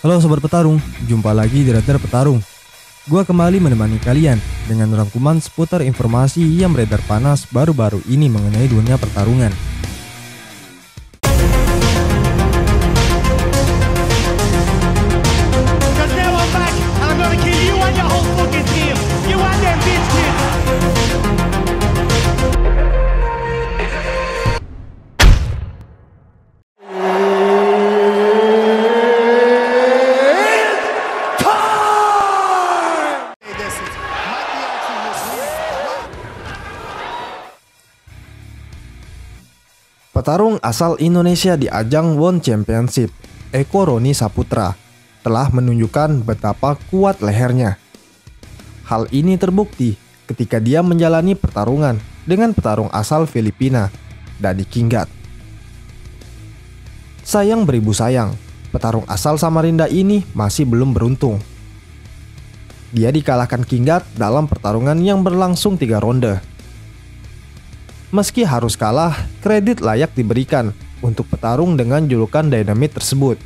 Halo Sobat Petarung, jumpa lagi di Radar Petarung. Gua kembali menemani kalian dengan rangkuman seputar informasi yang beredar panas baru-baru ini mengenai dunia pertarungan. Petarung asal Indonesia di ajang One Championship, Eko Roni Saputra, telah menunjukkan betapa kuat lehernya. Hal ini terbukti ketika dia menjalani pertarungan dengan petarung asal Filipina, Dani Kinggat. Sayang beribu sayang, petarung asal Samarinda ini masih belum beruntung. Dia dikalahkan Kinggat dalam pertarungan yang berlangsung tiga ronde. Meski harus kalah, kredit layak diberikan untuk petarung dengan julukan Dynamite tersebut.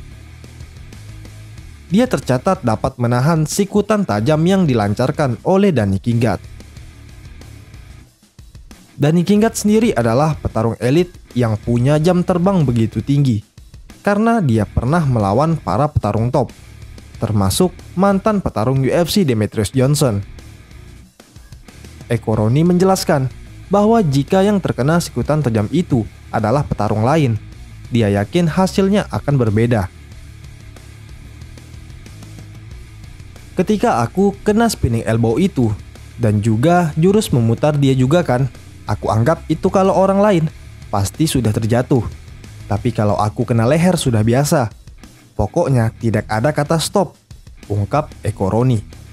Dia tercatat dapat menahan sikutan tajam yang dilancarkan oleh Dani Kinggat. Dani Kinggat sendiri adalah petarung elit yang punya jam terbang begitu tinggi karena dia pernah melawan para petarung top, termasuk mantan petarung UFC Demetrius Johnson. Eko Roni menjelaskan bahwa jika yang terkena sikutan tajam itu adalah petarung lain, dia yakin hasilnya akan berbeda. Ketika aku kena spinning elbow itu, dan juga jurus memutar dia juga kan, aku anggap itu kalau orang lain, pasti sudah terjatuh. Tapi kalau aku kena leher sudah biasa. Pokoknya tidak ada kata stop, ungkap Eko Roni.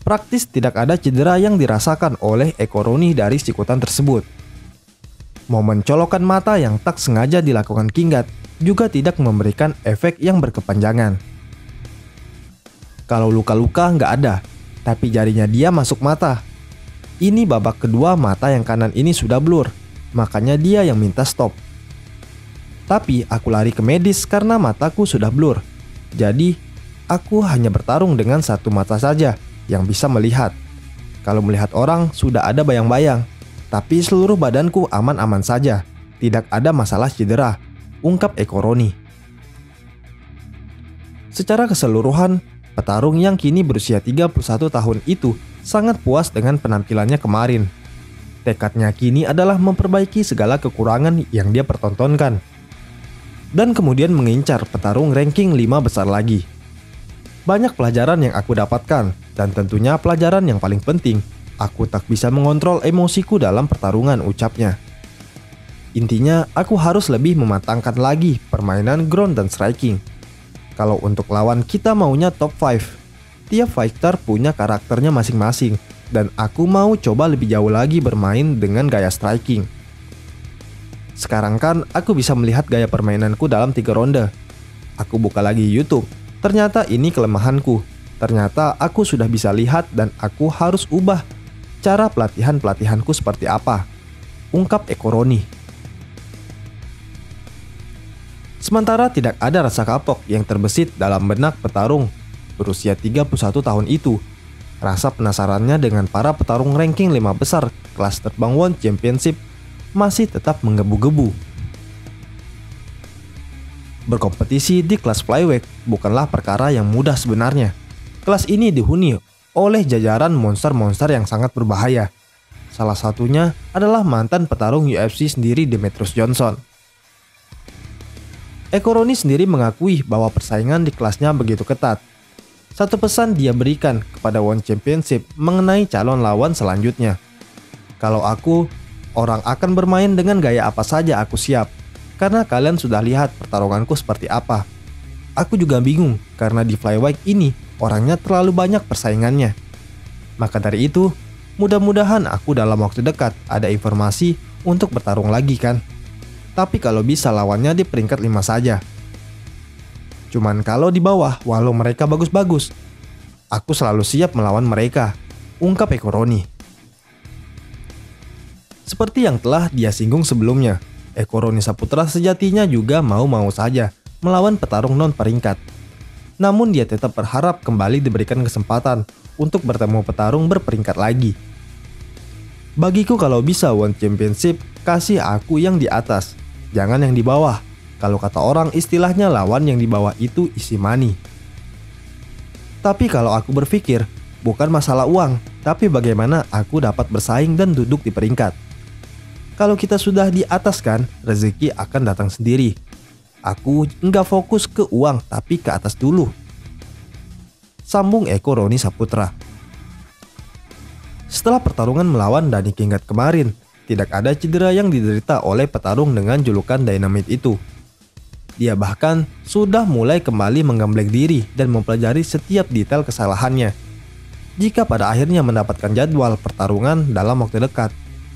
Praktis tidak ada cedera yang dirasakan oleh Eko Roni dari sikutan tersebut. Momen colokan mata yang tak sengaja dilakukan Kinggat juga tidak memberikan efek yang berkepanjangan. Kalau luka-luka nggak ada, tapi jarinya dia masuk mata. Ini babak kedua mata yang kanan ini sudah blur, makanya dia yang minta stop. Tapi aku lari ke medis karena mataku sudah blur. Jadi, aku hanya bertarung dengan satu mata saja yang bisa melihat. Kalau melihat orang sudah ada bayang-bayang, tapi seluruh badanku aman-aman saja. Tidak ada masalah cedera, ungkap Eko Roni. Secara keseluruhan, petarung yang kini berusia 31 tahun itu sangat puas dengan penampilannya kemarin. Tekadnya kini adalah memperbaiki segala kekurangan yang dia pertontonkan. Dan kemudian mengincar petarung ranking 5 besar lagi. Banyak pelajaran yang aku dapatkan, dan tentunya pelajaran yang paling penting, aku tak bisa mengontrol emosiku dalam pertarungan ucapnya. Intinya, aku harus lebih mematangkan lagi permainan ground dan striking. Kalau untuk lawan kita maunya top 5. Tiap fighter punya karakternya masing-masing, dan aku mau coba lebih jauh lagi bermain dengan gaya striking. Sekarang kan aku bisa melihat gaya permainanku dalam tiga ronde. Aku buka lagi YouTube, ternyata ini kelemahanku. Ternyata aku sudah bisa lihat dan aku harus ubah cara pelatihan-pelatihanku seperti apa. Ungkap Eko Roni. Sementara tidak ada rasa kapok yang terbesit dalam benak petarung berusia 31 tahun itu. Rasa penasarannya dengan para petarung ranking 5 besar kelas terbang One Championship masih tetap menggebu-gebu. Berkompetisi di kelas flyweight bukanlah perkara yang mudah sebenarnya. Kelas ini dihuni oleh jajaran monster-monster yang sangat berbahaya. Salah satunya adalah mantan petarung UFC sendiri Demetrius Johnson. Eko Roni sendiri mengakui bahwa persaingan di kelasnya begitu ketat. Satu pesan dia berikan kepada One Championship mengenai calon lawan selanjutnya. Kalau aku, orang akan bermain dengan gaya apa saja aku siap. Karena kalian sudah lihat pertarunganku seperti apa. Aku juga bingung karena di flyweight ini orangnya terlalu banyak persaingannya. Maka dari itu, mudah-mudahan aku dalam waktu dekat ada informasi untuk bertarung lagi kan. Tapi kalau bisa lawannya di peringkat 5 saja. Cuman kalau di bawah, walau mereka bagus-bagus, aku selalu siap melawan mereka, ungkap Eko Roni. Seperti yang telah dia singgung sebelumnya, Eko Roni Saputra sejatinya juga mau-mau saja melawan petarung non peringkat. Namun dia tetap berharap kembali diberikan kesempatan untuk bertemu petarung berperingkat lagi. Bagiku kalau bisa One Championship, kasih aku yang di atas, jangan yang di bawah. Kalau kata orang istilahnya lawan yang di bawah itu isi money. Tapi kalau aku berpikir, bukan masalah uang, tapi bagaimana aku dapat bersaing dan duduk di peringkat. Kalau kita sudah di atas kan, rezeki akan datang sendiri. Aku nggak fokus ke uang, tapi ke atas dulu. Sambung Eko Roni Saputra. Setelah pertarungan melawan Dani Kinggat kemarin, tidak ada cedera yang diderita oleh petarung dengan julukan Dynamite itu. Dia bahkan sudah mulai kembali menggembleng diri dan mempelajari setiap detail kesalahannya. Jika pada akhirnya mendapatkan jadwal pertarungan dalam waktu dekat,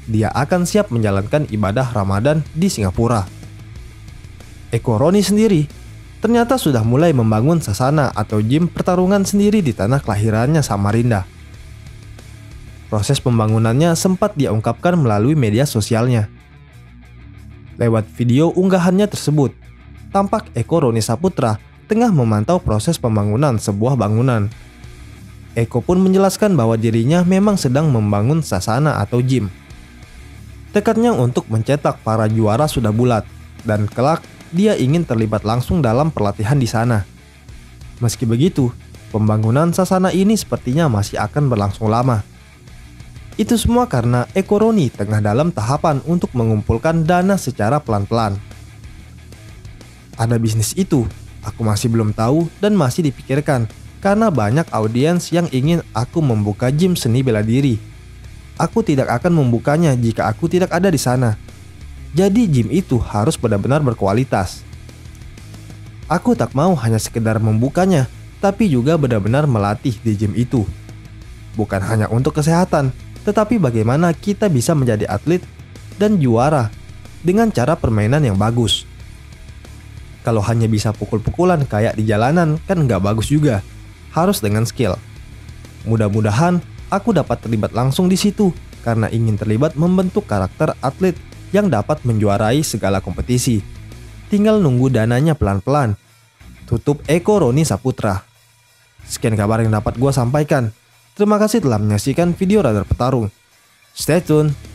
dia akan siap menjalankan ibadah Ramadan di Singapura. Eko Roni sendiri ternyata sudah mulai membangun sasana atau gym pertarungan sendiri di tanah kelahirannya Samarinda. Proses pembangunannya sempat dia ungkapkan melalui media sosialnya. Lewat video unggahannya tersebut, tampak Eko Roni Saputra tengah memantau proses pembangunan sebuah bangunan. Eko pun menjelaskan bahwa dirinya memang sedang membangun sasana atau gym. Tekadnya untuk mencetak para juara sudah bulat, dan kelak dia ingin terlibat langsung dalam pelatihan di sana. Meski begitu, pembangunan sasana ini sepertinya masih akan berlangsung lama. Itu semua karena Eko Roni tengah dalam tahapan untuk mengumpulkan dana secara pelan-pelan ada bisnis itu? Aku masih belum tahu dan masih dipikirkan karena banyak audiens yang ingin aku membuka gym seni bela diri. Aku tidak akan membukanya jika aku tidak ada di sana. Jadi gym itu harus benar-benar berkualitas. Aku tak mau hanya sekedar membukanya, tapi juga benar-benar melatih di gym itu. Bukan hanya untuk kesehatan, tetapi bagaimana kita bisa menjadi atlet dan juara dengan cara permainan yang bagus. Kalau hanya bisa pukul-pukulan kayak di jalanan kan nggak bagus juga. Harus dengan skill. Mudah-mudahan aku dapat terlibat langsung di situ karena ingin terlibat membentuk karakter atlet yang dapat menjuarai segala kompetisi. Tinggal nunggu dananya pelan-pelan. Tutup Eko Roni Saputra. Sekian kabar yang dapat gue sampaikan. Terima kasih telah menyaksikan video Radar Petarung. Stay tune.